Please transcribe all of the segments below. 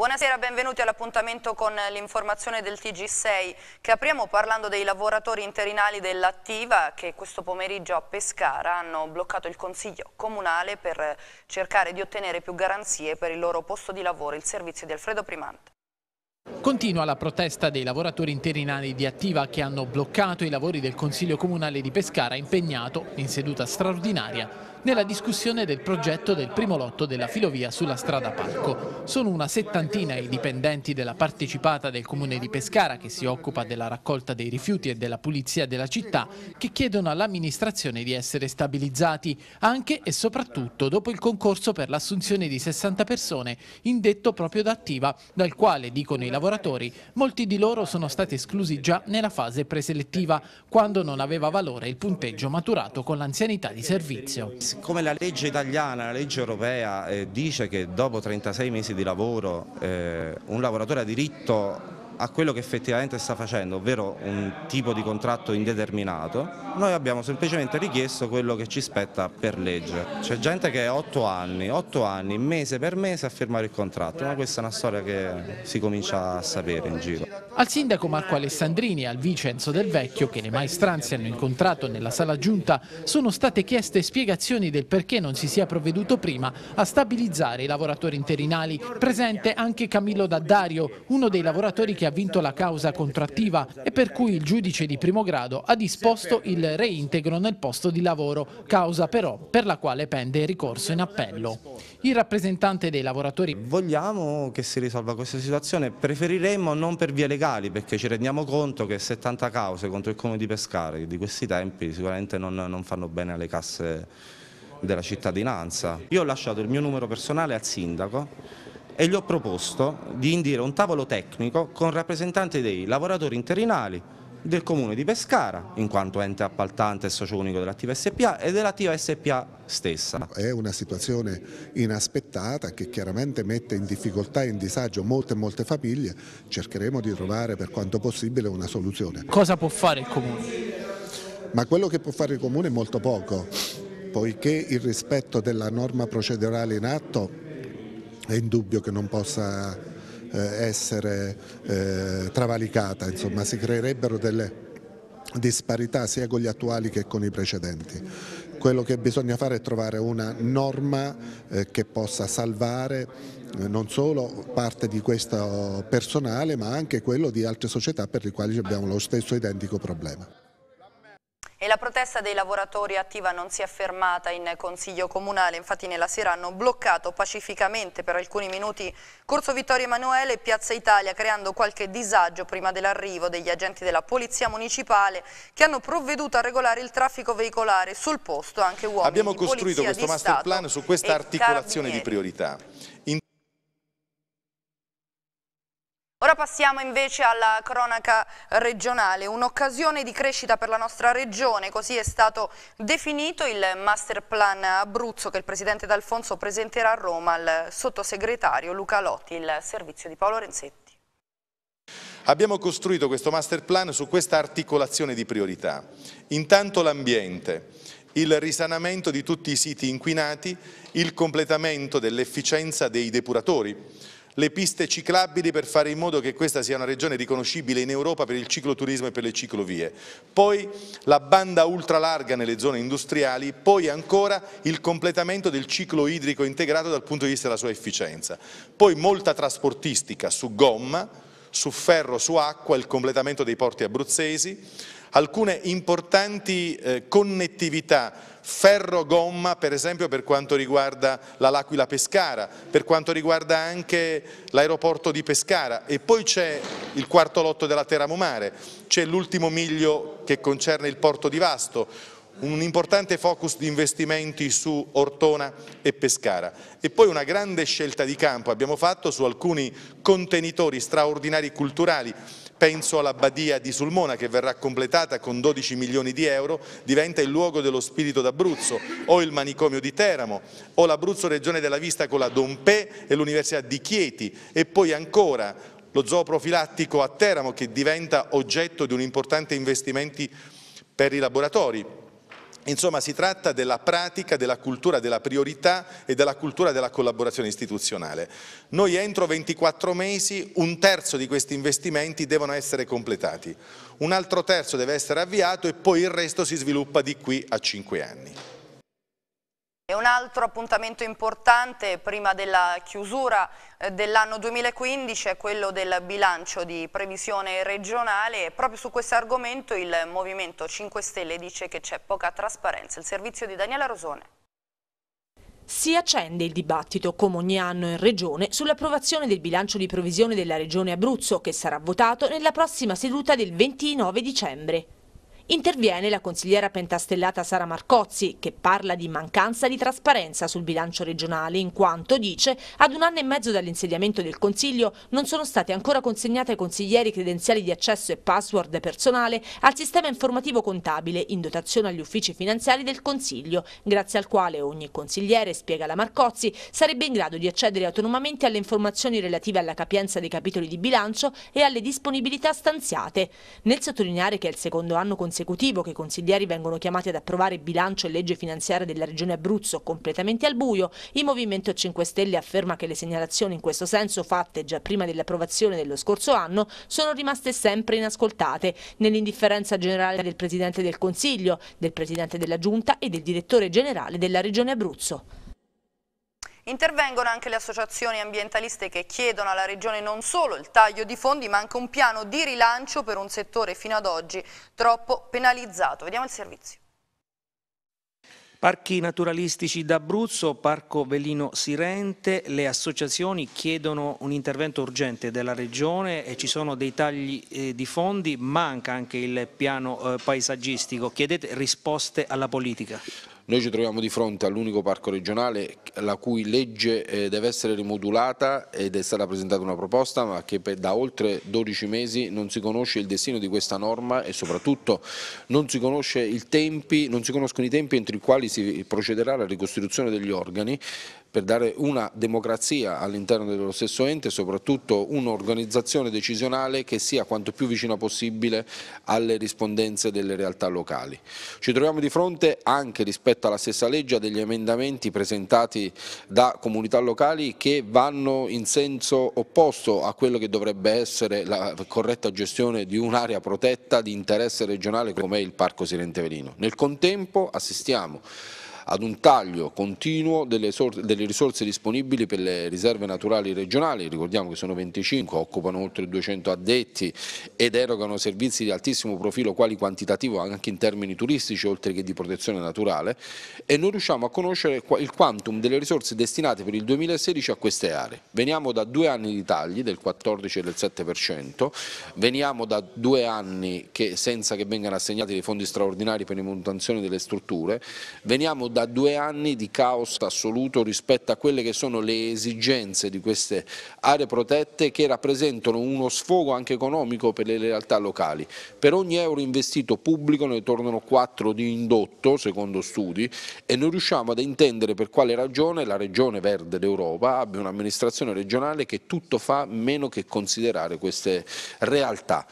Buonasera, benvenuti all'appuntamento con l'informazione del TG6 che apriamo parlando dei lavoratori interinali dell'Attiva che questo pomeriggio a Pescara hanno bloccato il Consiglio Comunale per cercare di ottenere più garanzie per il loro posto di lavoro, il servizio di Alfredo Primante. Continua la protesta dei lavoratori interinali di Attiva che hanno bloccato i lavori del Consiglio Comunale di Pescara impegnato in seduta straordinaria nella discussione del progetto del primo lotto della filovia sulla strada Parco. Sono una settantina i dipendenti della partecipata del comune di Pescara che si occupa della raccolta dei rifiuti e della pulizia della città che chiedono all'amministrazione di essere stabilizzati anche e soprattutto dopo il concorso per l'assunzione di 60 persone indetto proprio da Attiva dal quale, dicono i lavoratori, molti di loro sono stati esclusi già nella fase preselettiva quando non aveva valore il punteggio maturato con l'anzianità di servizio siccome la legge italiana, la legge europea eh, dice che dopo 36 mesi di lavoro eh, un lavoratore ha diritto a quello che effettivamente sta facendo, ovvero un tipo di contratto indeterminato, noi abbiamo semplicemente richiesto quello che ci spetta per legge. C'è gente che è 8 anni, 8 anni, mese per mese a firmare il contratto, ma questa è una storia che si comincia a sapere in giro. Al sindaco Marco Alessandrini e al vice Enzo Del Vecchio, che le maestranze hanno incontrato nella sala giunta, sono state chieste spiegazioni del perché non si sia provveduto prima a stabilizzare i lavoratori interinali. Presente anche Camillo Daddario, uno dei lavoratori che ha vinto la causa contrattiva e per cui il giudice di primo grado ha disposto il reintegro nel posto di lavoro, causa però per la quale pende ricorso in appello. Il rappresentante dei lavoratori... Vogliamo che si risolva questa situazione, preferiremmo non per vie legali perché ci rendiamo conto che 70 cause contro il comune di Pescara di questi tempi sicuramente non, non fanno bene alle casse della cittadinanza. Io ho lasciato il mio numero personale al sindaco e gli ho proposto di indire un tavolo tecnico con rappresentanti dei lavoratori interinali del comune di Pescara, in quanto ente appaltante e socio unico dell'attiva SPA e dell'attiva SPA stessa. È una situazione inaspettata che chiaramente mette in difficoltà e in disagio molte e molte famiglie, cercheremo di trovare per quanto possibile una soluzione. Cosa può fare il comune? Ma quello che può fare il comune è molto poco, poiché il rispetto della norma procedurale in atto è indubbio che non possa eh, essere eh, travalicata, insomma si creerebbero delle disparità sia con gli attuali che con i precedenti. Quello che bisogna fare è trovare una norma eh, che possa salvare eh, non solo parte di questo personale ma anche quello di altre società per le quali abbiamo lo stesso identico problema. E la protesta dei lavoratori attiva non si è fermata in Consiglio Comunale, infatti nella sera hanno bloccato pacificamente per alcuni minuti Corso Vittorio Emanuele e Piazza Italia, creando qualche disagio prima dell'arrivo degli agenti della Polizia Municipale che hanno provveduto a regolare il traffico veicolare sul posto, anche uomini. Abbiamo costruito questo master plan su questa articolazione di priorità. Ora passiamo invece alla cronaca regionale, un'occasione di crescita per la nostra regione, così è stato definito il master plan Abruzzo che il Presidente D'Alfonso presenterà a Roma al sottosegretario Luca Lotti, il servizio di Paolo Renzetti. Abbiamo costruito questo master plan su questa articolazione di priorità. Intanto l'ambiente, il risanamento di tutti i siti inquinati, il completamento dell'efficienza dei depuratori, le piste ciclabili per fare in modo che questa sia una regione riconoscibile in Europa per il cicloturismo e per le ciclovie, poi la banda ultralarga nelle zone industriali, poi ancora il completamento del ciclo idrico integrato dal punto di vista della sua efficienza, poi molta trasportistica su gomma, su ferro, su acqua, il completamento dei porti abruzzesi, alcune importanti eh, connettività ferro-gomma per esempio per quanto riguarda la L'Aquila Pescara, per quanto riguarda anche l'aeroporto di Pescara. E poi c'è il quarto lotto della Teramo Mare, c'è l'ultimo miglio che concerne il porto di Vasto, un importante focus di investimenti su Ortona e Pescara. E poi una grande scelta di campo abbiamo fatto su alcuni contenitori straordinari culturali penso alla Badia di Sulmona che verrà completata con 12 milioni di euro, diventa il luogo dello spirito d'Abruzzo, o il manicomio di Teramo, o l'Abruzzo Regione della Vista con la Dompè e l'Università di Chieti e poi ancora lo zooprofilattico a Teramo che diventa oggetto di un importante investimento per i laboratori Insomma, si tratta della pratica, della cultura della priorità e della cultura della collaborazione istituzionale. Noi entro 24 mesi un terzo di questi investimenti devono essere completati, un altro terzo deve essere avviato e poi il resto si sviluppa di qui a 5 anni. E un altro appuntamento importante prima della chiusura eh, dell'anno 2015 è quello del bilancio di previsione regionale proprio su questo argomento il Movimento 5 Stelle dice che c'è poca trasparenza. Il servizio di Daniela Rosone. Si accende il dibattito, come ogni anno in Regione, sull'approvazione del bilancio di provisione della Regione Abruzzo, che sarà votato nella prossima seduta del 29 dicembre. Interviene la consigliera pentastellata Sara Marcozzi, che parla di mancanza di trasparenza sul bilancio regionale, in quanto, dice, ad un anno e mezzo dall'insediamento del Consiglio non sono state ancora consegnate ai consiglieri credenziali di accesso e password personale al sistema informativo contabile in dotazione agli uffici finanziari del Consiglio, grazie al quale ogni consigliere, spiega la Marcozzi, sarebbe in grado di accedere autonomamente alle informazioni relative alla capienza dei capitoli di bilancio e alle disponibilità stanziate. Nel sottolineare che è il secondo anno consecutivo consecutivo che i consiglieri vengono chiamati ad approvare bilancio e legge finanziaria della Regione Abruzzo completamente al buio, il Movimento 5 Stelle afferma che le segnalazioni in questo senso fatte già prima dell'approvazione dello scorso anno sono rimaste sempre inascoltate, nell'indifferenza generale del Presidente del Consiglio, del Presidente della Giunta e del Direttore Generale della Regione Abruzzo. Intervengono anche le associazioni ambientaliste che chiedono alla Regione non solo il taglio di fondi ma anche un piano di rilancio per un settore fino ad oggi troppo penalizzato. Vediamo il servizio. Parchi naturalistici d'Abruzzo, Parco Velino Sirente, le associazioni chiedono un intervento urgente della Regione e ci sono dei tagli eh, di fondi, manca anche il piano eh, paesaggistico, chiedete risposte alla politica. Noi ci troviamo di fronte all'unico parco regionale la cui legge eh, deve essere rimodulata ed è stata presentata una proposta ma che da oltre 12 mesi non si conosce il destino di questa norma e soprattutto non si, tempi, non si conoscono i tempi entro i quali si procederà alla ricostituzione degli organi per dare una democrazia all'interno dello stesso ente soprattutto un'organizzazione decisionale che sia quanto più vicina possibile alle rispondenze delle realtà locali. Ci troviamo di fronte anche rispetto alla stessa legge a degli emendamenti presentati da comunità locali che vanno in senso opposto a quello che dovrebbe essere la corretta gestione di un'area protetta di interesse regionale come il Parco Sirente Velino. Nel contempo assistiamo ad un taglio continuo delle, delle, risorse disponibili per le riserve naturali regionali, ricordiamo che sono 25, occupano oltre 200 addetti ed erogano servizi di altissimo profilo quali quantitativo anche in termini turistici oltre che di protezione naturale. E non riusciamo a conoscere il quantum delle risorse destinate per il 2016 a queste aree. Veniamo da due anni di tagli del 14 e del 7%, veniamo da due anni che, senza che vengano assegnati dei fondi straordinari per le manutenzione delle strutture, veniamo da due anni di caos assoluto rispetto a quelle che sono le esigenze di queste aree protette che rappresentano uno sfogo anche economico per le realtà locali. Per ogni euro investito pubblico ne tornano 4 di indotto, secondo studi, e non riusciamo ad intendere per quale ragione la regione verde d'Europa abbia un'amministrazione regionale che tutto fa meno che considerare queste realtà.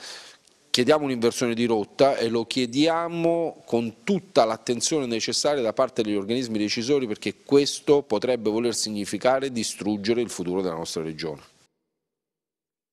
Chiediamo un'inversione di rotta e lo chiediamo con tutta l'attenzione necessaria da parte degli organismi decisori perché questo potrebbe voler significare distruggere il futuro della nostra regione.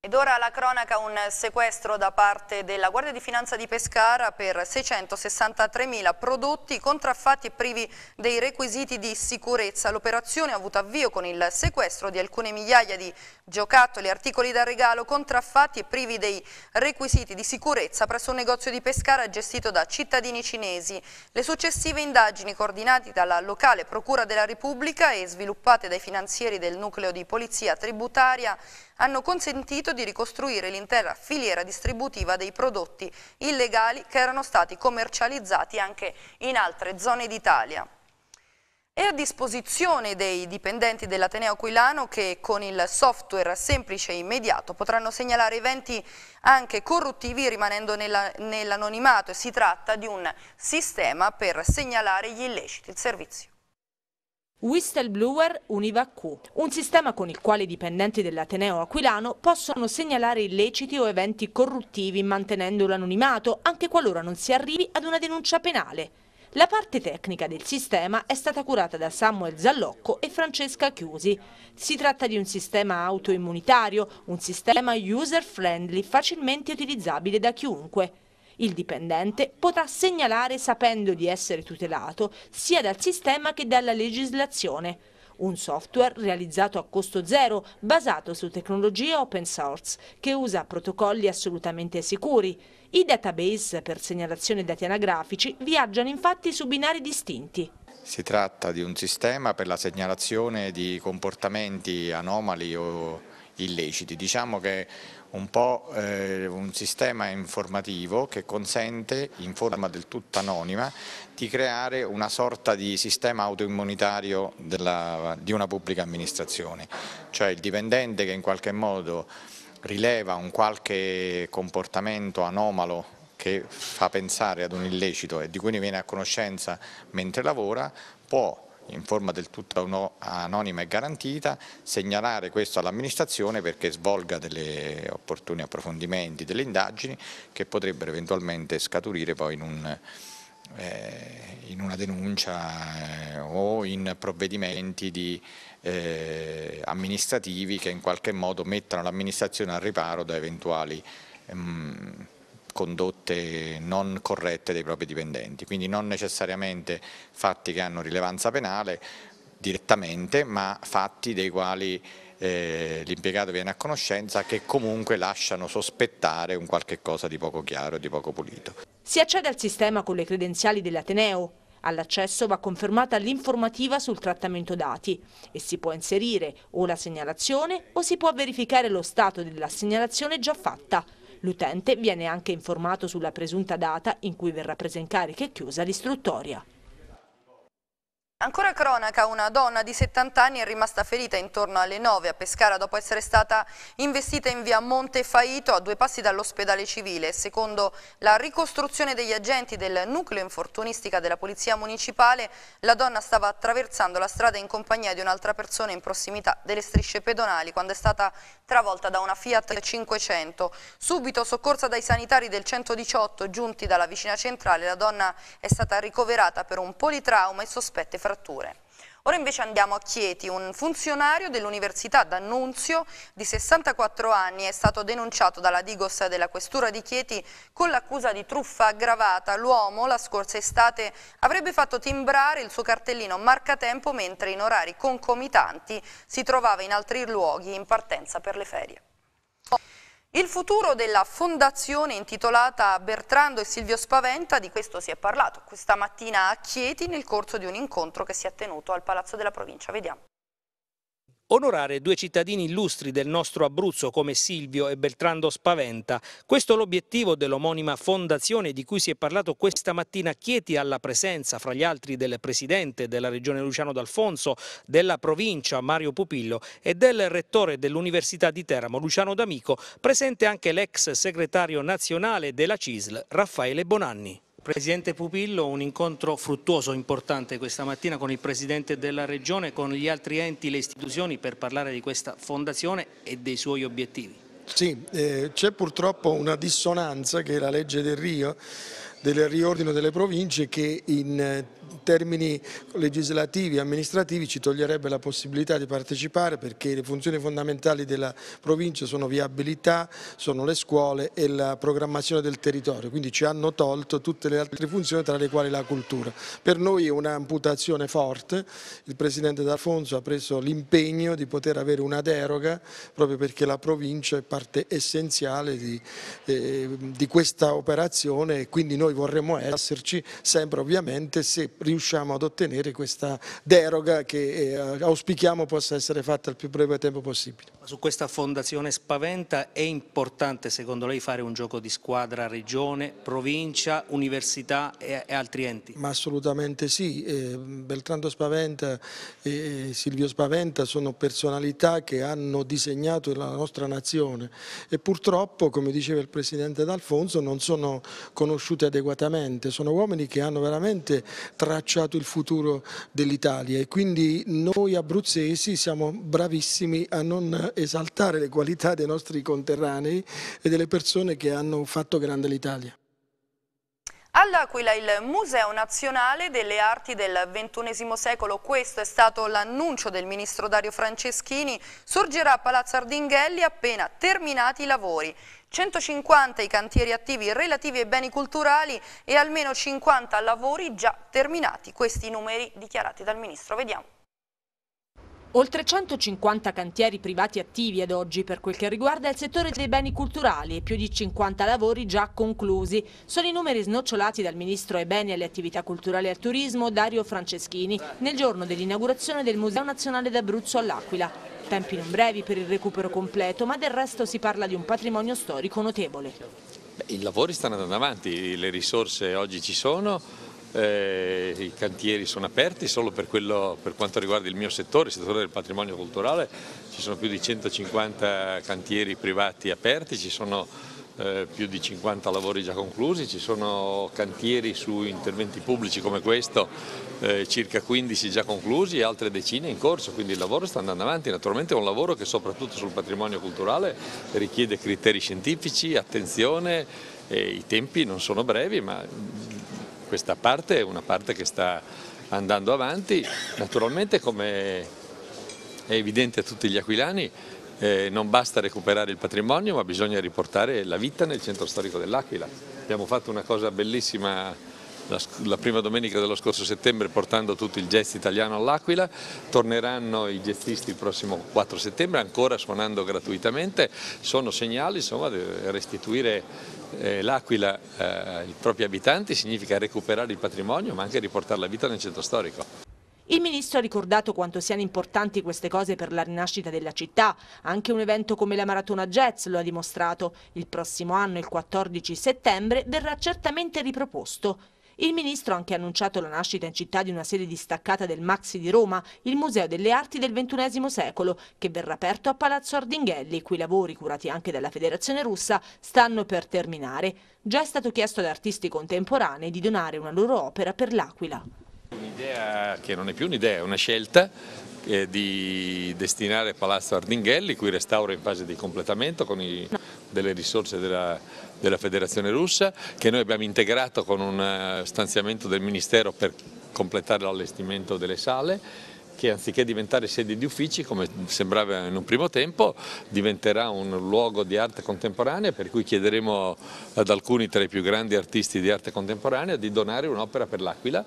Ed ora la cronaca, un sequestro da parte della Guardia di Finanza di Pescara per 663 mila prodotti contraffatti e privi dei requisiti di sicurezza. L'operazione ha avuto avvio con il sequestro di alcune migliaia di giocattoli, articoli da regalo contraffatti e privi dei requisiti di sicurezza presso un negozio di Pescara gestito da cittadini cinesi. Le successive indagini coordinate dalla locale Procura della Repubblica e sviluppate dai finanzieri del nucleo di polizia tributaria hanno consentito di ricostruire l'intera filiera distributiva dei prodotti illegali che erano stati commercializzati anche in altre zone d'Italia. È a disposizione dei dipendenti dell'Ateneo Aquilano che con il software semplice e immediato potranno segnalare eventi anche corruttivi rimanendo nell'anonimato e si tratta di un sistema per segnalare gli illeciti. Il servizio. Whistleblower UnivaQ, un sistema con il quale i dipendenti dell'Ateneo Aquilano possono segnalare illeciti o eventi corruttivi mantenendo l'anonimato anche qualora non si arrivi ad una denuncia penale. La parte tecnica del sistema è stata curata da Samuel Zallocco e Francesca Chiusi. Si tratta di un sistema autoimmunitario, un sistema user-friendly facilmente utilizzabile da chiunque. Il dipendente potrà segnalare sapendo di essere tutelato sia dal sistema che dalla legislazione. Un software realizzato a costo zero, basato su tecnologie open source, che usa protocolli assolutamente sicuri. I database per segnalazione dati anagrafici viaggiano infatti su binari distinti. Si tratta di un sistema per la segnalazione di comportamenti anomali o illeciti. Diciamo che un po' eh, un sistema informativo che consente, in forma del tutto anonima, di creare una sorta di sistema autoimmunitario della, di una pubblica amministrazione. Cioè il dipendente che in qualche modo rileva un qualche comportamento anomalo che fa pensare ad un illecito e di cui ne viene a conoscenza mentre lavora, può in forma del tutto anonima e garantita, segnalare questo all'amministrazione perché svolga delle opportuni approfondimenti, delle indagini che potrebbero eventualmente scaturire poi in, un, eh, in una denuncia eh, o in provvedimenti di, eh, amministrativi che in qualche modo mettano l'amministrazione al riparo da eventuali ehm, condotte non corrette dei propri dipendenti, quindi non necessariamente fatti che hanno rilevanza penale direttamente, ma fatti dei quali eh, l'impiegato viene a conoscenza che comunque lasciano sospettare un qualche cosa di poco chiaro e di poco pulito. Si accede al sistema con le credenziali dell'Ateneo. All'accesso va confermata l'informativa sul trattamento dati e si può inserire o la segnalazione o si può verificare lo stato della segnalazione già fatta. L'utente viene anche informato sulla presunta data in cui verrà presa in carica e chiusa l'istruttoria. Ancora cronaca, una donna di 70 anni è rimasta ferita intorno alle 9 a Pescara dopo essere stata investita in via Montefaito a due passi dall'ospedale civile. Secondo la ricostruzione degli agenti del nucleo infortunistica della polizia municipale, la donna stava attraversando la strada in compagnia di un'altra persona in prossimità delle strisce pedonali quando è stata travolta da una Fiat 500. Subito soccorsa dai sanitari del 118 giunti dalla vicina centrale, la donna è stata ricoverata per un politrauma e sospette fratture. Ora invece andiamo a Chieti, un funzionario dell'Università d'Annunzio di 64 anni è stato denunciato dalla Digos della Questura di Chieti con l'accusa di truffa aggravata. L'uomo la scorsa estate avrebbe fatto timbrare il suo cartellino marcatempo mentre in orari concomitanti si trovava in altri luoghi in partenza per le ferie. Il futuro della fondazione intitolata Bertrando e Silvio Spaventa, di questo si è parlato questa mattina a Chieti nel corso di un incontro che si è tenuto al Palazzo della Provincia. Vediamo. Onorare due cittadini illustri del nostro Abruzzo come Silvio e Beltrando Spaventa. Questo è l'obiettivo dell'omonima fondazione di cui si è parlato questa mattina Chieti alla presenza, fra gli altri, del Presidente della Regione Luciano D'Alfonso, della provincia Mario Pupillo e del Rettore dell'Università di Teramo Luciano D'Amico, presente anche l'ex segretario nazionale della CISL Raffaele Bonanni. Presidente Pupillo, un incontro fruttuoso, importante questa mattina con il Presidente della Regione, con gli altri enti, le istituzioni per parlare di questa fondazione e dei suoi obiettivi. Sì, eh, c'è purtroppo una dissonanza che è la legge del Rio, del riordino delle province che in eh, termini legislativi e amministrativi ci toglierebbe la possibilità di partecipare perché le funzioni fondamentali della provincia sono viabilità, sono le scuole e la programmazione del territorio, quindi ci hanno tolto tutte le altre funzioni tra le quali la cultura. Per noi è un'amputazione forte, il Presidente D'Alfonso ha preso l'impegno di poter avere una deroga proprio perché la provincia è parte essenziale di, eh, di questa operazione e quindi noi vorremmo esserci sempre ovviamente se riusciamo ad ottenere questa deroga che eh, auspichiamo possa essere fatta il più breve tempo possibile. Su questa fondazione Spaventa è importante secondo lei fare un gioco di squadra regione, provincia, università e, altri enti? Ma assolutamente sì, eh, Beltrando Spaventa e Silvio Spaventa sono personalità che hanno disegnato la nostra nazione e purtroppo come diceva il Presidente D'Alfonso non sono conosciuti adeguatamente, sono uomini che hanno veramente tracciato il futuro dell'Italia e quindi noi abruzzesi siamo bravissimi a non esaltare le qualità dei nostri conterranei e delle persone che hanno fatto grande l'Italia. All'Aquila il Museo Nazionale delle Arti del XXI secolo, questo è stato l'annuncio del ministro Dario Franceschini, sorgerà a Palazzo Ardinghelli appena terminati i lavori. 150 i cantieri attivi relativi ai beni culturali e almeno 50 lavori già terminati. Questi numeri dichiarati dal ministro. Vediamo. Oltre 150 cantieri privati attivi ad oggi per quel che riguarda il settore dei beni culturali e più di 50 lavori già conclusi. Sono i numeri snocciolati dal Ministro ai beni e alle attività culturali e al turismo Dario Franceschini nel giorno dell'inaugurazione del Museo Nazionale d'Abruzzo all'Aquila. Tempi non brevi per il recupero completo, ma del resto si parla di un patrimonio storico notevole. I lavori stanno andando avanti, le risorse oggi ci sono, eh, i cantieri sono aperti, solo per, quello, per quanto riguarda il mio settore, il settore del patrimonio culturale, ci sono più di 150 cantieri privati aperti, ci sono eh, più di 50 lavori già conclusi, ci sono cantieri su interventi pubblici come questo, eh, circa 15 già conclusi e altre decine in corso, quindi il lavoro sta andando avanti, naturalmente è un lavoro che soprattutto sul patrimonio culturale richiede criteri scientifici, attenzione, i tempi non sono brevi ma questa parte è una parte che sta andando avanti, naturalmente come è evidente a tutti gli aquilani eh, non basta recuperare il patrimonio ma bisogna riportare la vita nel centro storico dell'Aquila. Abbiamo fatto una cosa bellissima la, la, prima domenica dello scorso settembre portando tutto il jazz italiano all'Aquila, torneranno i jazzisti il prossimo 4 settembre ancora suonando gratuitamente, sono segnali insomma, di restituire eh, l'Aquila eh, ai propri abitanti significa recuperare il patrimonio ma anche riportare la vita nel centro storico. Il ministro ha ricordato quanto siano importanti queste cose per la rinascita della città. Anche un evento come la Maratona Jazz lo ha dimostrato. Il prossimo anno, il 14 settembre, verrà certamente riproposto. Il ministro ha anche annunciato la nascita in città di una sede distaccata del Maxi di Roma, il Museo delle Arti del XXI secolo, che verrà aperto a Palazzo Ardinghelli, i cui lavori, curati anche dalla Federazione Russa, stanno per terminare. Già è stato chiesto ad artisti contemporanei di donare una loro opera per l'Aquila. Un'idea che non è più un'idea, è una scelta eh, di destinare Palazzo Ardinghelli, cui restauro in fase di completamento con i, delle risorse della, della Federazione Russa, che noi abbiamo integrato con un eh, stanziamento del Ministero per completare l'allestimento delle sale che anziché diventare sede di uffici, come sembrava in un primo tempo, diventerà un luogo di arte contemporanea per cui chiederemo ad alcuni tra i più grandi artisti di arte contemporanea di donare un'opera per l'Aquila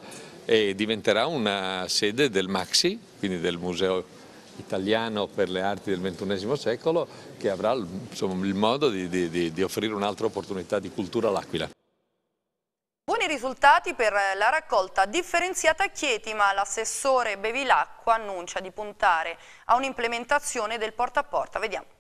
e diventerà una sede del Maxi, quindi del Museo italiano per le arti del XXI secolo che avrà insomma, il modo di, di, di offrire un'altra opportunità di cultura all'Aquila. Buoni risultati per la raccolta differenziata a Chieti, ma l'assessore Bevilacqua annuncia di puntare a un'implementazione del porta a porta. Vediamo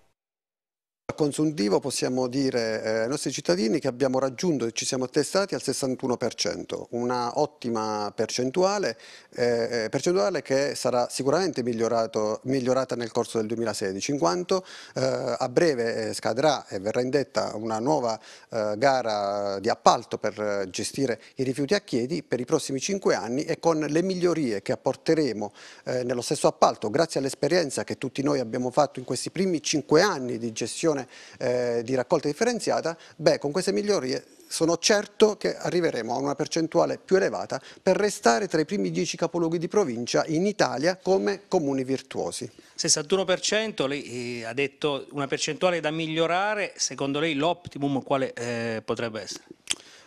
consuntivo possiamo dire eh, ai nostri cittadini che abbiamo raggiunto e ci siamo attestati al 61%, una ottima percentuale, eh, eh, percentuale che sarà sicuramente migliorata nel corso del 2016, in quanto eh, a breve eh, scadrà e verrà indetta una nuova eh, gara di appalto per gestire i rifiuti a Chiedi per i prossimi 5 anni e con le migliorie che apporteremo nello stesso appalto, grazie all'esperienza che tutti noi abbiamo fatto in questi primi 5 anni di gestione eh, di raccolta differenziata, beh, con queste migliorie sono certo che arriveremo a una percentuale più elevata per restare tra i primi 10 capoluoghi di provincia in Italia come comuni virtuosi. 61% lei eh, ha detto una percentuale da migliorare, secondo lei l'optimum quale eh, potrebbe essere?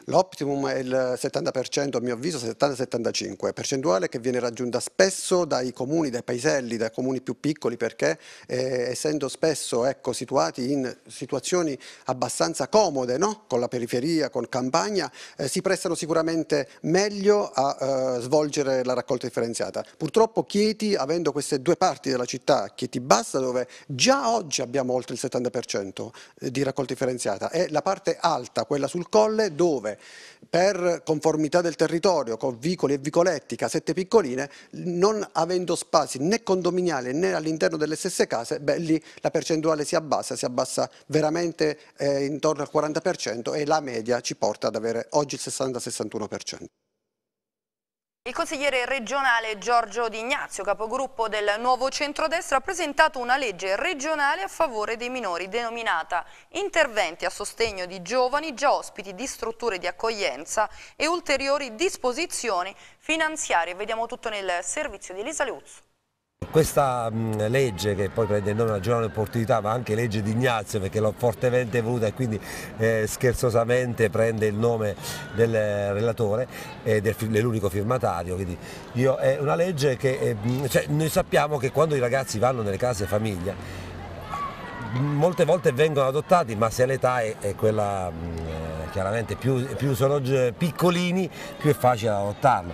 L'optimum è il 70% a mio avviso, 70-75, percentuale che viene raggiunta spesso dai comuni, dai paeselli, dai comuni più piccoli perché eh, essendo spesso ecco, situati in situazioni abbastanza comode no? con la periferia, con campagna, eh, si prestano sicuramente meglio a eh, svolgere la raccolta differenziata. Purtroppo Chieti, avendo queste due parti della città, Chieti Bassa dove già oggi abbiamo oltre il 70% di raccolta differenziata e la parte alta, quella sul colle, dove dove per conformità del territorio con vicoli e vicoletti, casette piccoline, non avendo spazi né condominiali né all'interno delle stesse case, beh, lì la percentuale si abbassa, si abbassa veramente eh, intorno al 40% e la media ci porta ad avere oggi il 60-61%. Il consigliere regionale Giorgio D'Ignazio, capogruppo del nuovo centrodestra, ha presentato una legge regionale a favore dei minori denominata Interventi a sostegno di giovani già ospiti di strutture di accoglienza e ulteriori disposizioni finanziarie. Vediamo tutto nel servizio di Elisa Leuzzo. Questa mh, legge che poi prende il nome una giornale opportunità ma anche legge di Ignazio perché l'ho fortemente voluta e quindi eh, scherzosamente prende il nome del relatore ed è l'unico firmatario. Quindi io, è una legge che eh, cioè, noi sappiamo che quando i ragazzi vanno nelle case famiglia molte volte vengono adottati ma se l'età è, è, quella mh, chiaramente più, più, sono piccolini più è facile adottarlo.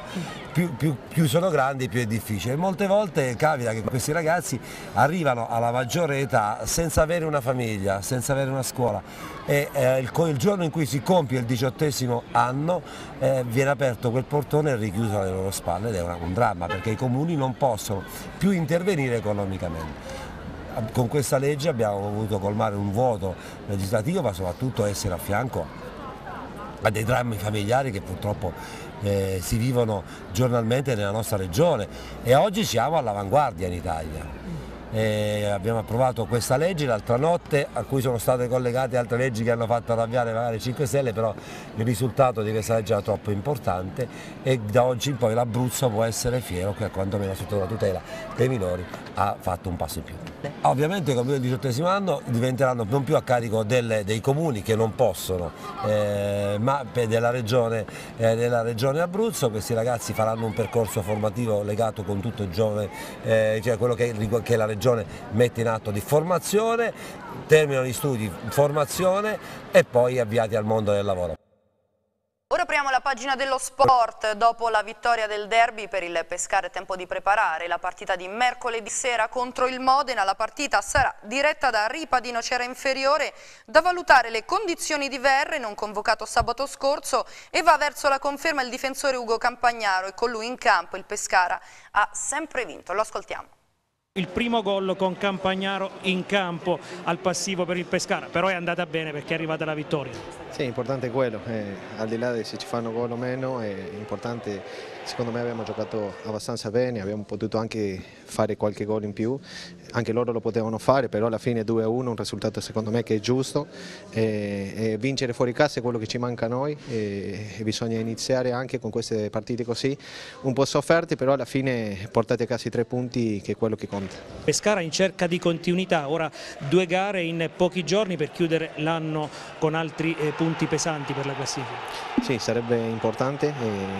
Più, più, più, sono grandi più è difficile. Molte volte capita che questi ragazzi arrivano alla maggiore età senza avere una famiglia, senza avere una scuola. E eh, il, il, giorno in cui si compie il diciottesimo anno eh, viene aperto quel portone e richiuso alle loro spalle ed è una, un dramma perché i comuni non possono più intervenire economicamente con questa legge abbiamo voluto colmare un vuoto legislativo ma soprattutto essere a fianco a dei drammi familiari che purtroppo eh, si vivono giornalmente nella nostra regione e oggi siamo all'avanguardia in Italia. E abbiamo approvato questa legge l'altra notte a cui sono state collegate altre leggi che hanno fatto arrabbiare magari 5 Stelle però il risultato di questa legge era troppo importante e da oggi in poi l'Abruzzo può essere fiero che quantomeno sotto la tutela dei minori ha fatto un passo in più. Ovviamente i comuni del diciottesimo anno diventeranno non più a carico delle, dei comuni che non possono eh, ma della regione, eh, della regione, Abruzzo, questi ragazzi faranno un percorso formativo legato con tutto il giovane, eh, cioè quello che, che la regione Regione mette in atto di formazione, terminano gli studi, formazione e poi avviati al mondo del lavoro. Ora apriamo la pagina dello sport, dopo la vittoria del derby per il Pescare tempo di preparare la partita di mercoledì sera contro il Modena, la partita sarà diretta da Ripa di Nocera Inferiore, da valutare le condizioni di VR non convocato sabato scorso e va verso la conferma il difensore Ugo Campagnaro e con lui in campo il Pescara ha sempre vinto, lo ascoltiamo il primo gol con Campagnaro in campo al passivo per il Pescara, però è andata bene perché è arrivata la vittoria. Sì, importante è quello, eh, al di là di se ci fanno gol o meno, è importante, secondo me abbiamo giocato abbastanza bene, abbiamo potuto anche fare qualche gol in più, anche loro lo potevano fare, però alla fine 2-1 un risultato secondo me che è giusto, e, e vincere fuori casa è quello che ci manca a noi e, e bisogna iniziare anche con queste partite così, un po' sofferte, però alla fine portate a casa i tre punti che è quello che conta. Pescara in cerca di continuità, ora due gare in pochi giorni per chiudere l'anno con altri eh, punti pesanti per la classifica. Sì, sarebbe importante,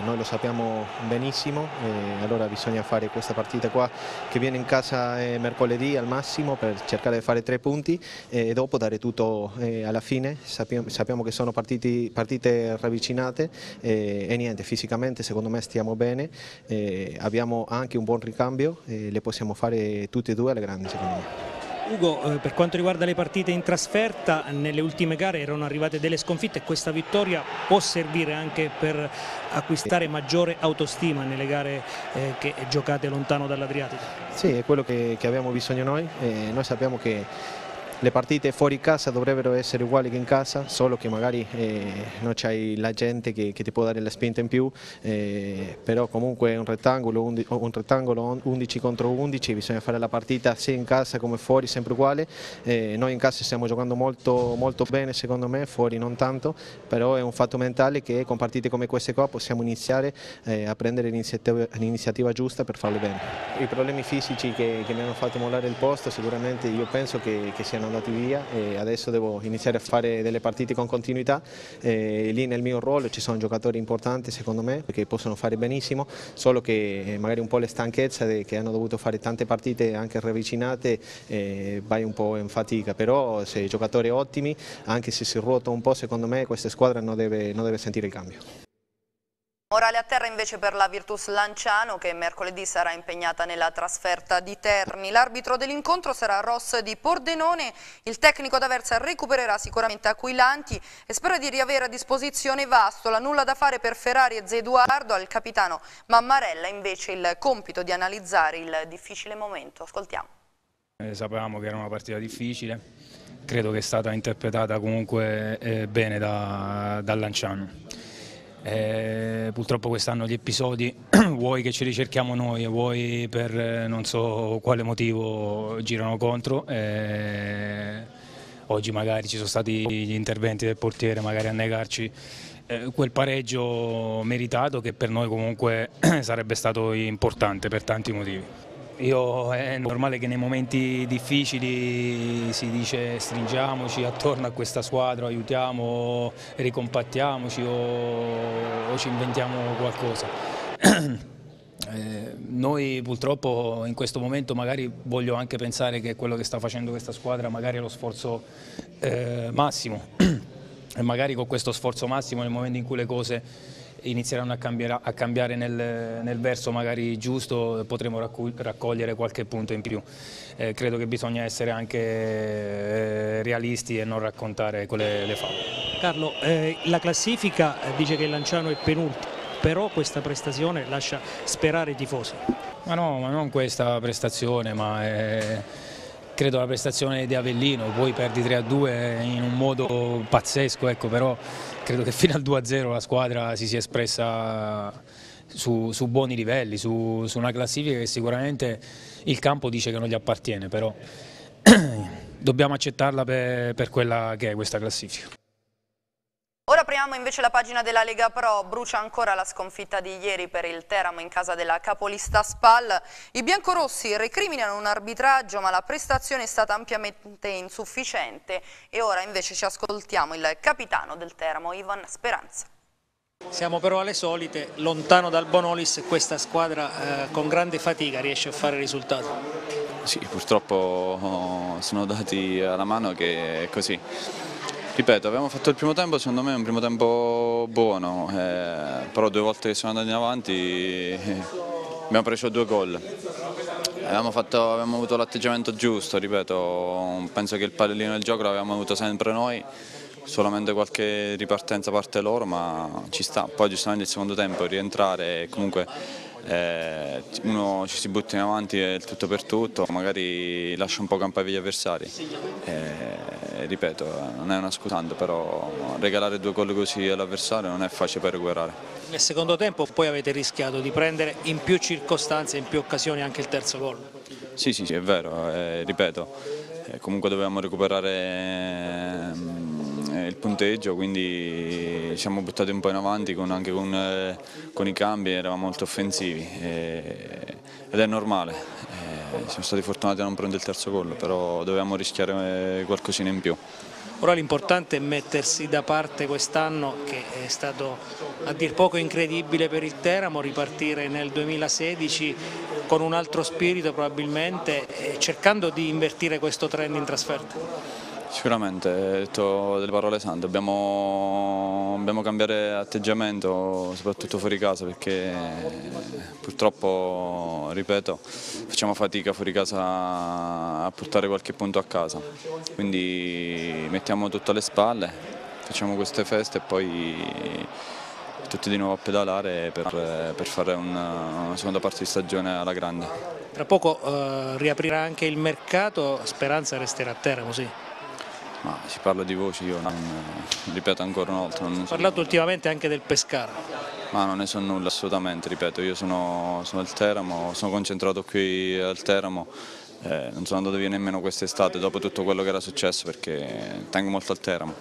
noi lo sappiamo benissimo, eh, allora bisogna fare questa partita qua che viene in casa eh, mercoledì al massimo per cercare di fare tre punti e dopo dare tutto eh, alla fine, sappiamo, sappiamo che sono partiti, partite ravvicinate eh, e niente, fisicamente secondo me stiamo bene, eh, abbiamo anche un buon ricambio, le possiamo fare tutte e due alle grandi secondo me. Ugo, eh, per quanto riguarda le partite in trasferta, nelle ultime gare erano arrivate delle sconfitte e questa vittoria può servire anche per acquistare maggiore autostima nelle gare eh, che giocate lontano dall'Adriatico? Sì, è quello che, che abbiamo bisogno noi. Eh, noi sappiamo che le partite fuori casa dovrebbero essere uguali che in casa, solo che magari eh, non c'hai la gente che, che, ti può dare la spinta in più, eh, però comunque è un rettangolo, un, un rettangolo 11 contro 11, bisogna fare la partita sia in casa come fuori, sempre uguale. Eh, noi in casa stiamo giocando molto, molto bene secondo me, fuori non tanto, però è un fatto mentale che con partite come queste qua possiamo iniziare eh, a prendere l'iniziativa giusta per farle bene. I problemi fisici che, che, mi hanno fatto mollare il posto sicuramente io penso che, che siano andati via e adesso devo iniziare a fare delle partite con continuità e lì nel mio ruolo ci sono giocatori importanti secondo me perché possono fare benissimo solo che eh, magari un po' le stanchezze che hanno dovuto fare tante partite anche ravvicinate eh, vai un po' in fatica però se i giocatori ottimi anche se si ruota un po' secondo me questa squadra non deve, non deve sentire il cambio. Morale a terra invece per la Virtus Lanciano che mercoledì sarà impegnata nella trasferta di Terni. L'arbitro dell'incontro sarà Ross di Pordenone, il tecnico d'Aversa recupererà sicuramente Aquilanti e spera di riavere a disposizione Vastola. Nulla da fare per Ferrari e Zeduardo, al capitano Mammarella invece il compito di analizzare il difficile momento. Ascoltiamo. Eh, sapevamo che era una partita difficile, credo che è stata interpretata comunque eh, bene da, dal Lanciano Eh, purtroppo quest'anno gli episodi, vuoi che ci ricerchiamo noi, vuoi per eh, non so quale motivo girano contro. Eh, oggi magari ci sono stati gli interventi del portiere magari a negarci eh, quel pareggio meritato che per noi comunque sarebbe stato importante per tanti motivi. Io è normale che nei momenti difficili si dice stringiamoci attorno a questa squadra, aiutiamo, ricompattiamoci o, o ci inventiamo qualcosa. Eh, noi purtroppo in questo momento magari voglio anche pensare che quello che sta facendo questa squadra magari è lo sforzo eh, massimo e magari con questo sforzo massimo nel momento in cui le cose inizieranno a cambiare, a cambiare nel, nel, verso magari giusto potremo raccogliere qualche punto in più. Eh, credo che bisogna essere anche eh, realisti e non raccontare quelle le favole. Carlo, eh, la classifica dice che il Lanciano è penultimo, però questa prestazione lascia sperare i tifosi. Ma no, ma non questa prestazione, ma è credo la prestazione di Avellino, poi perdi 3-2 in un modo pazzesco, ecco, però credo che fino al 2-0 la squadra si sia espressa su, su buoni livelli, su, su, una classifica che sicuramente il campo dice che non gli appartiene, però dobbiamo accettarla per, per quella che è questa classifica. Apriamo invece la pagina della Lega Pro, brucia ancora la sconfitta di ieri per il Teramo in casa della capolista Spal. I biancorossi recriminano un arbitraggio ma la prestazione è stata ampiamente insufficiente e ora invece ci ascoltiamo il capitano del Teramo, Ivan Speranza. Siamo però alle solite, lontano dal Bonolis questa squadra eh, con grande fatica riesce a fare risultato. Sì, purtroppo oh, sono dati alla mano che è così. Ripeto, abbiamo fatto il primo tempo, secondo me è un primo tempo buono, eh, però due volte che siamo andati in avanti eh, abbiamo preso due gol. Abbiamo, fatto, abbiamo avuto l'atteggiamento giusto, ripeto, penso che il pallino del gioco l'abbiamo avuto sempre noi, solamente qualche ripartenza parte loro, ma ci sta. Poi giustamente il secondo tempo rientrare e comunque eh, uno ci si butta in avanti e tutto per tutto, magari lascia un po' campo agli avversari. Eh, ripeto, non è una scusante, però regalare due gol così all'avversario non è facile per recuperare. Nel secondo tempo poi avete rischiato di prendere in più circostanze, in più occasioni anche il terzo gol. Sì, sì, sì è vero, eh, ripeto, eh, comunque dovevamo recuperare ehm, il punteggio, quindi ci siamo buttati un po' in avanti con, anche con, eh, con, i cambi, eravamo molto offensivi eh, ed è normale. Eh, siamo stati fortunati a non prendere il terzo gol, però dovevamo rischiare qualcosina in più. Ora l'importante è mettersi da parte quest'anno che è stato a dir poco incredibile per il Teramo, ripartire nel 2016 con un altro spirito probabilmente cercando di invertire questo trend in trasferta. Sicuramente, hai detto delle parole sante, dobbiamo, dobbiamo, cambiare atteggiamento soprattutto fuori casa perché purtroppo, ripeto, facciamo fatica fuori casa a portare qualche punto a casa, quindi mettiamo tutto alle spalle, facciamo queste feste e poi tutti di nuovo a pedalare per, per fare una, una, seconda parte di stagione alla grande. Tra poco eh, riaprirà anche il mercato, Speranza resterà a terra così? Ma si parla di voci, io non, ripeto ancora una volta. Non parlato nulla. ultimamente anche del Pescara. Ma non ne so nulla assolutamente, ripeto, io sono, sono al Teramo, sono concentrato qui al Teramo, eh, non sono andato via nemmeno quest'estate dopo tutto quello che era successo perché tengo molto al Teramo.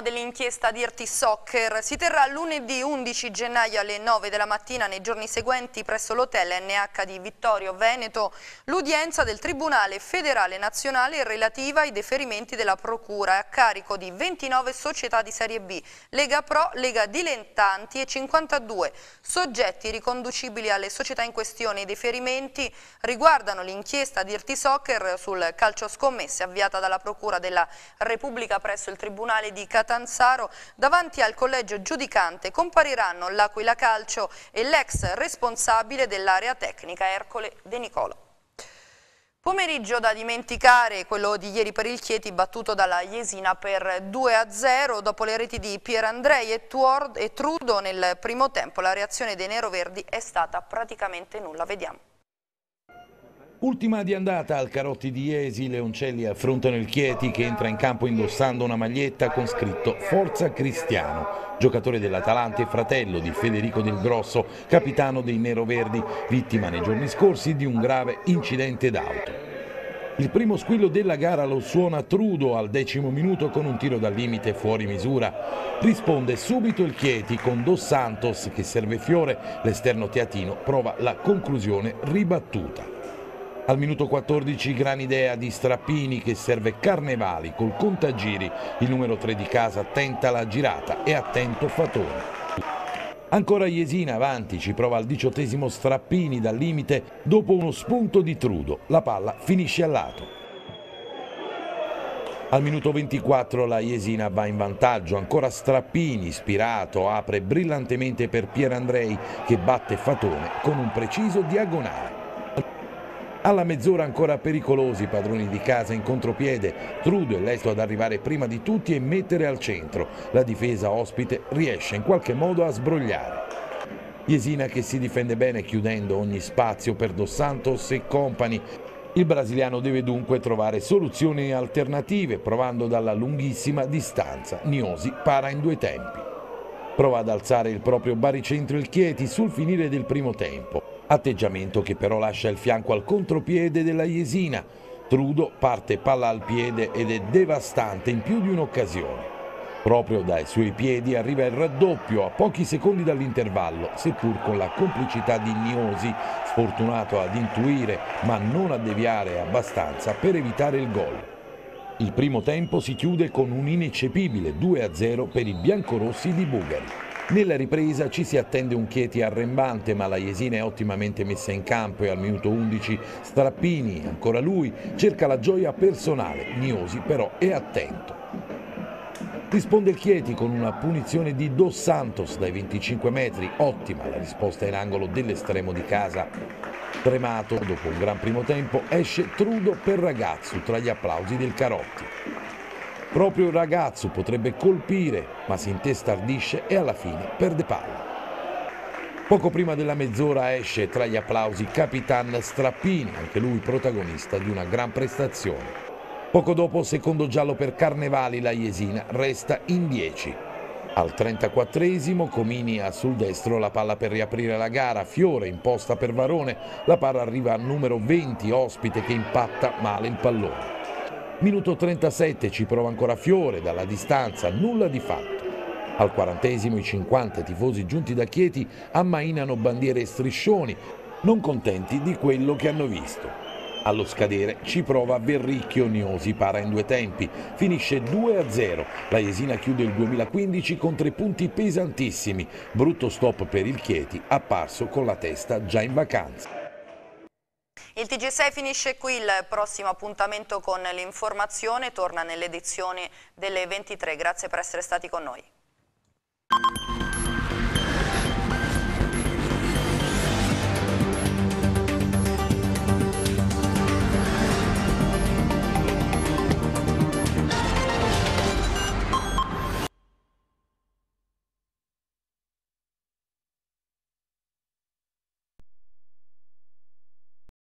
Dell'inchiesta di Irti Soccer. Si terrà lunedì 11 gennaio alle 9 della mattina nei giorni seguenti presso l'hotel NH di Vittorio Veneto l'udienza del Tribunale Federale Nazionale relativa ai deferimenti della Procura a carico di 29 società di Serie B, Lega Pro, Lega Dilettanti e 52 soggetti riconducibili alle società in questione. I deferimenti riguardano l'inchiesta di Irti Soccer sul calcio scommesse avviata dalla Procura della Repubblica presso il Tribunale di Catanzaro, davanti al collegio giudicante compariranno l'Aquila Calcio e l'ex responsabile dell'area tecnica Ercole De Nicola. Pomeriggio da dimenticare quello di ieri per il Chieti battuto dalla Jesina per 2-0 dopo le reti di Pierandrei e, e Trudo nel primo tempo la reazione dei neroverdi è stata praticamente nulla, vediamo. Ultima di andata al Carotti di Iesi, le Leoncelli affrontano il Chieti che entra in campo indossando una maglietta con scritto Forza Cristiano, giocatore dell'Atalanta e fratello di Federico Del Grosso, capitano dei Neroverdi, vittima nei giorni scorsi di un grave incidente d'auto. Il primo squillo della gara lo suona Trudo al decimo minuto con un tiro dal limite fuori misura. Risponde subito il Chieti con Dos Santos che serve Fiore, l'esterno teatino prova la conclusione ribattuta. Al minuto 14 gran idea di Strappini che serve Carnevali col contagiri, il numero 3 di casa tenta la girata e attento Fatone. Ancora Iesina avanti, ci prova al diciottesimo Strappini dal limite dopo uno spunto di Trudo, la palla finisce al lato. Al minuto 24 la Iesina va in vantaggio, ancora Strappini, ispirato, apre brillantemente per Pierandrei che batte Fatone con un preciso diagonale. Alla mezz'ora ancora pericolosi, padroni di casa in contropiede, Trudo è lesto ad arrivare prima di tutti e mettere al centro. La difesa ospite riesce in qualche modo a sbrogliare. Jesina che si difende bene chiudendo ogni spazio per Dos Santos e compagni. Il brasiliano deve dunque trovare soluzioni alternative provando dalla lunghissima distanza. Niosi para in due tempi. Prova ad alzare il proprio baricentro il Chieti sul finire del primo tempo. Atteggiamento che però lascia il fianco al contropiede della Jesina. Trudo parte palla al piede ed è devastante in più di un'occasione. Proprio dai suoi piedi arriva il raddoppio a pochi secondi dall'intervallo, seppur con la complicità di Niosi, sfortunato ad intuire ma non a deviare abbastanza per evitare il gol. Il primo tempo si chiude con un ineccepibile 2-0 per i biancorossi di Bugari. Nella ripresa ci si attende un Chieti arrembante, ma la Jesina è ottimamente messa in campo e al minuto 11 Strappini, ancora lui, cerca la gioia personale. Niosi però è attento. Risponde il Chieti con una punizione di Dos Santos dai 25 metri, ottima la risposta in angolo dell'estremo di casa. Tremato, dopo un gran primo tempo, esce Trudo per ragazzo tra gli applausi del Carotti. Proprio il ragazzo potrebbe colpire, ma si intestardisce e alla fine perde palla. Poco prima della mezz'ora esce tra gli applausi Capitan Strappini, anche lui protagonista di una gran prestazione. Poco dopo, secondo giallo per Carnevali, la Jesina resta in 10. Al 34esimo Comini ha sul destro la palla per riaprire la gara, Fiore imposta per Varone, la palla arriva al numero 20, ospite che impatta male il pallone. Minuto 37 ci prova ancora Fiore dalla distanza, nulla di fatto. Al quarantesimo i 50 tifosi giunti da Chieti ammainano bandiere e striscioni, non contenti di quello che hanno visto. Allo scadere ci prova Verricchio Niosi, para in due tempi, finisce 2-0. La Jesina chiude il 2015 con tre punti pesantissimi. Brutto stop per il Chieti, apparso con la testa già in vacanza. Il TG6 finisce qui, il prossimo appuntamento con l'informazione torna nelle edizioni delle 23. Grazie per essere stati con noi.